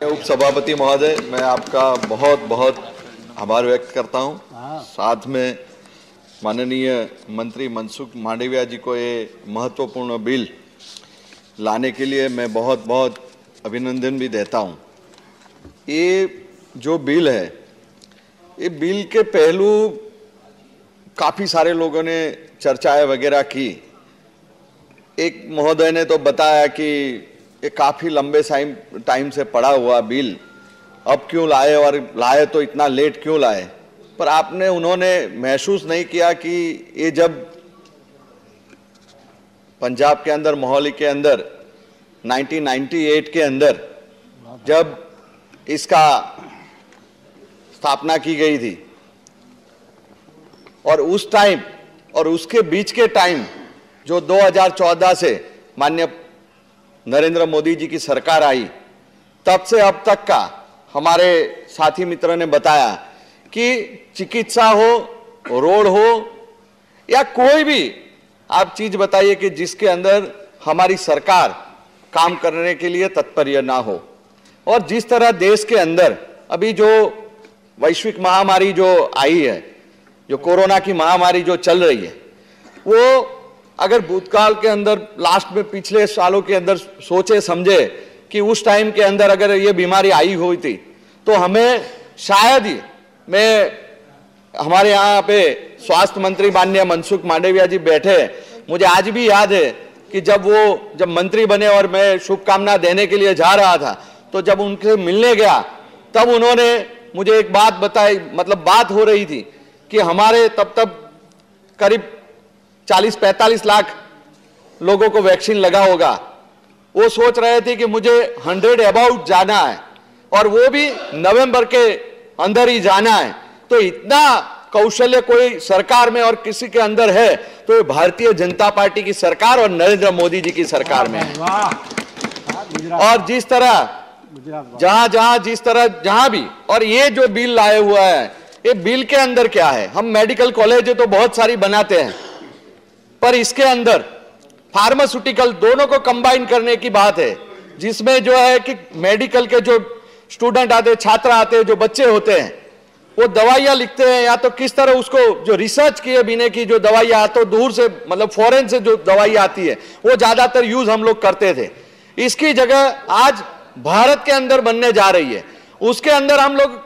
उप सभापति महोदय मैं आपका बहुत बहुत आभार व्यक्त करता हूँ। साथ में माननीय मंत्री मनसुख मांडविया जी को ये महत्वपूर्ण बिल लाने के लिए मैं बहुत बहुत अभिनंदन भी देता हूँ। ये जो बिल है ये बिल के पहलू काफ़ी सारे लोगों ने चर्चाएँ वगैरह की। एक महोदय ने तो बताया कि ये काफ़ी लंबे टाइम टाइम से पड़ा हुआ बिल। अब क्यों लाए और लाए तो इतना लेट क्यों लाए? पर आपने, उन्होंने महसूस नहीं किया कि ये जब पंजाब के अंदर, मोहाली के अंदर 1998 के अंदर, जब इसका स्थापना की गई थी, और उस टाइम और उसके बीच के टाइम जो 2014 से मान्य नरेंद्र मोदी जी की सरकार आई, तब से अब तक का हमारे साथी मित्र ने बताया कि चिकित्सा हो, रोड हो, या कोई भी, आप चीज़ बताइए कि जिसके अंदर हमारी सरकार काम करने के लिए तत्पर ना हो। और जिस तरह देश के अंदर अभी जो वैश्विक महामारी जो आई है, जो कोरोना की महामारी जो चल रही है, वो अगर भूतकाल के अंदर लास्ट में पिछले सालों के अंदर सोचे, समझे कि उस टाइम के अंदर अगर ये बीमारी आई हुई थी तो हमें शायद ही, मैं, हमारे यहाँ पे स्वास्थ्य मंत्री माननीय मनसुख मांडविया जी बैठे मुझे आज भी याद है कि जब वो, जब मंत्री बने और मैं शुभकामना देने के लिए जा रहा था तो जब उनसे मिलने गया, तब उन्होंने मुझे एक बात बताई मतलब बात हो रही थी कि हमारे तब तब करीब 40-45 लाख लोगों को वैक्सीन लगा होगा। वो सोच रहे थे कि मुझे 100 अबाउट जाना है और वो भी नवंबर के अंदर ही जाना है। तो इतना कौशल्य कोई सरकार में और किसी के अंदर है तो ये भारतीय जनता पार्टी की सरकार और नरेंद्र मोदी जी की सरकार में है। और जिस तरह जहाँ जहाँ जिस तरह जहाँ भी और ये जो बिल लाए हुआ है, ये बिल के अंदर क्या है? हम मेडिकल कॉलेज तो बहुत सारी बनाते हैं। पर इसके अंदर फार्मास्यूटिकल दोनों को कंबाइन करने की बात है, जिसमें जो है कि मेडिकल के जो स्टूडेंट आते, छात्र आते, जो बच्चे होते हैं, वो दवाइयाँ लिखते हैं या तो किस तरह उसको जो रिसर्च किए बिने की जो दवाइयाँ तो दूर से मतलब फॉरेन से जो दवाई आती है, वो ज़्यादातर यूज़ हम लोग करते थे। इसकी जगह आज भारत के अंदर बनने जा रही है। उसके अंदर हम लोग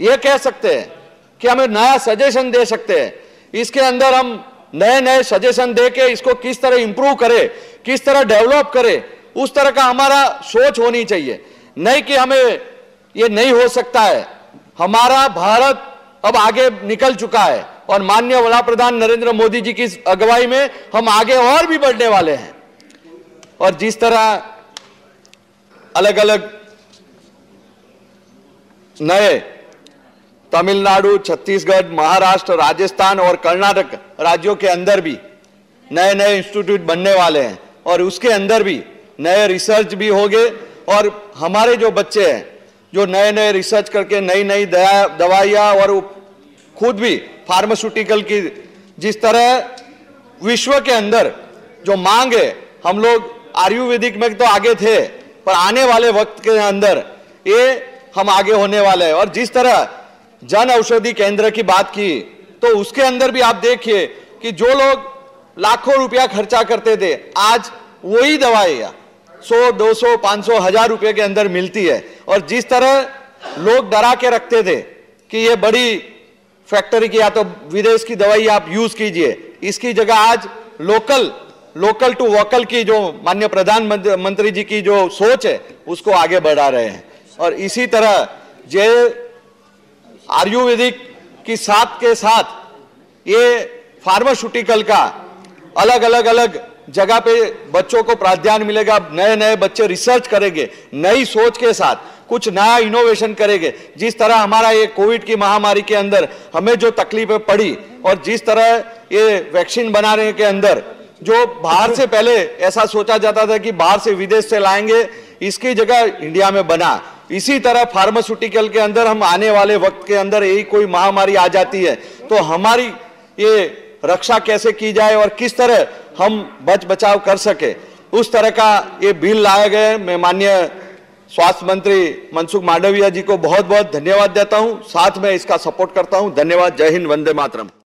ये कह सकते हैं कि हमें नया सजेशन दे सकते हैं। इसके अंदर हम नए नए सजेशन दे के इसको किस तरह इंप्रूव करे, किस तरह डेवलप करे, उस तरह का हमारा सोच होनी चाहिए। नहीं कि हमें ये नहीं हो सकता है। हमारा भारत अब आगे निकल चुका है और माननीय वड़ा प्रधान नरेंद्र मोदी जी की अगुवाई में हम आगे और भी बढ़ने वाले हैं। और जिस तरह अलग अलग नए तमिलनाडु, छत्तीसगढ़, महाराष्ट्र, राजस्थान और कर्नाटक राज्यों के अंदर भी नए नए इंस्टीट्यूट बनने वाले हैं और उसके अंदर भी नए रिसर्च भी होंगे और हमारे जो बच्चे हैं, जो नए नए रिसर्च करके नई नई दवाइयाँ और खुद भी फार्मास्यूटिकल की, जिस तरह विश्व के अंदर जो मांग है, हम लोग आयुर्वेदिक में तो आगे थे, पर आने वाले वक्त के अंदर ये हम आगे होने वाले हैं और जिस तरह जन औषधि केंद्र की बात की तो उसके अंदर भी आप देखिए कि जो लोग लाखों रुपया खर्चा करते थे, आज वही दवाइयाँ सौ, दो सौ, पाँच सौ, हज़ार रुपए के अंदर मिलती है। और जिस तरह लोग डरा के रखते थे कि ये बड़ी फैक्ट्री की या तो विदेश की दवाई आप यूज़ कीजिए, इसकी जगह आज लोकल लोकल टू वोकल की जो माननीय प्रधानमंत्री जी की जो सोच है, उसको आगे बढ़ा रहे हैं। और इसी तरह जे आयुर्वेदिक की साथ के साथ ये फार्मास्यूटिकल का अलग अलग अलग जगह पे बच्चों को प्राध्यान मिलेगा। नए नए बच्चे रिसर्च करेंगे, नई सोच के साथ कुछ नया इनोवेशन करेंगे। जिस तरह हमारा ये कोविड की महामारी के अंदर हमें जो तकलीफें पड़ी और जिस तरह ये वैक्सीन बनाने के अंदर जो बाहर से पहले ऐसा सोचा जाता था कि बाहर से विदेश से लाएँगे, इसकी जगह इंडिया में बना। इसी तरह फार्मास्यूटिकल के अंदर हम आने वाले वक्त के अंदर यही कोई महामारी आ जाती है। तो हमारी ये रक्षा कैसे की जाए और किस तरह हम बच बचाव कर सके, उस तरह का ये बिल लाए गए मैं माननीय स्वास्थ्य मंत्री मनसुख मांडविया जी को बहुत बहुत धन्यवाद देता हूँ। साथ में इसका सपोर्ट करता हूँ। धन्यवाद। जय हिंद, वंदे मातरम।